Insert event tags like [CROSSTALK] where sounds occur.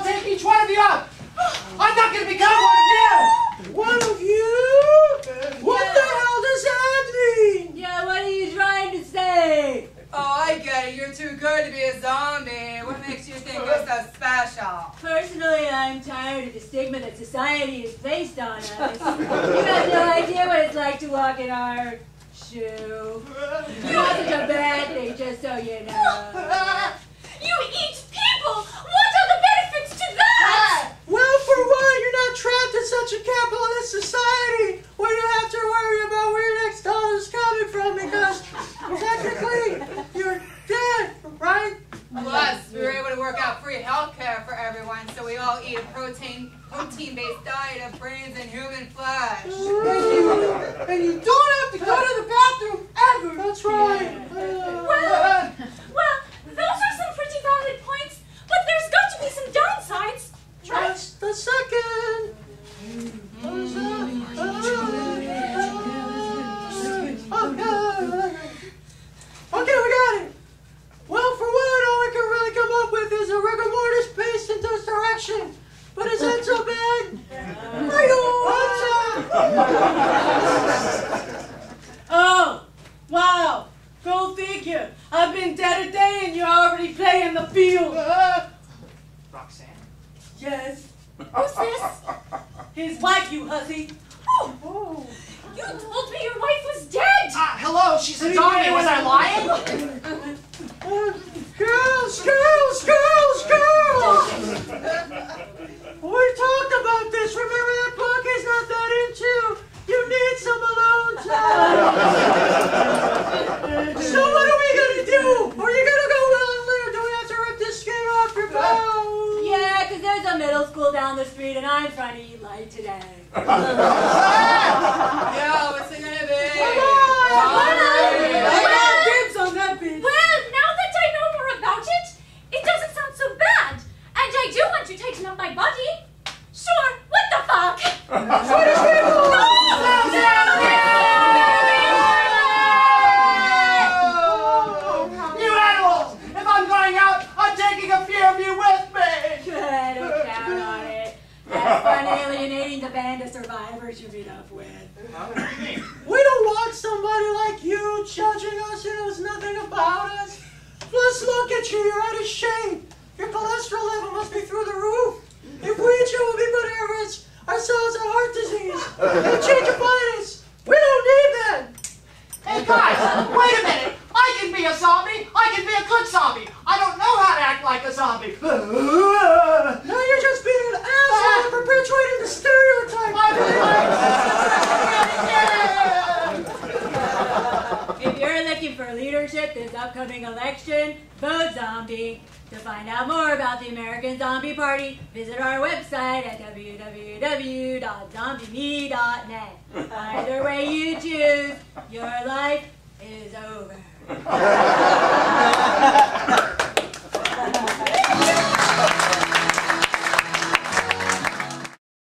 I'll take each one of you out. I'm not going to become one of you. One of you? What yeah. the hell does that mean? Yeah, what are you trying to say? Oh, I get it. You're too good to be a zombie. What makes you think you're so special? Personally, I'm tired of the stigma that society has placed on us. you have no idea what it's like to walk in our shoe. You are such a bad thing, just so you know. All eat a protein protein-based diet of brains and human flesh. And [LAUGHS] you, and you don't have to go to the bathroom ever. That's right. Well, well, those are some pretty valid points, but there's got to be some downsides. Just a second. Okay, we got it. Well, for one, all we can really come up with is a rigor mortis based in this direction. But is that so bad? I Oh, wow. Go figure. I've been dead a day and you're already playing the field. Roxanne? Yes. [LAUGHS] Who's this? His wife, you hussy. Oh, you told me your wife was dead. Ah, hello, she's a zombie. Was I lying? [LAUGHS] Girls, girls, girls! we talked about this. Remember that book is not that into. You need some alone time. so what are we gonna do? Are you gonna go willingly, or do we have to rip this skin off your bones? Yeah, 'cause there's a middle school down the street and I'm trying to eat light today. [LAUGHS] Yo, what's it gonna be? I got dibs on that bitch. Well, now that I know more about it, it doesn't sound so bad. And I do want to tighten up my body. Sure, what the fuck? Swedish people! You animals! If I'm going out, I'm taking a few of you with me! Good, don't count on it. Have fun alienating the band of survivors you meet up with. We don't want somebody like you judging us who knows nothing about us. Plus, look at you, you're out of shape. Your cholesterol level must be through the roof. If we eat you, we'll be putting our risk ourselves at heart disease and gingivitis. We don't need that. Hey guys, wait a minute! I can be a zombie! I can be a good zombie! I don't know how to act like a zombie! [LAUGHS] leadership this upcoming election. Vote Zombie. To find out more about the American Zombie Party, visit our website at www.zombieme.net. Either way you choose, your life is over. [LAUGHS]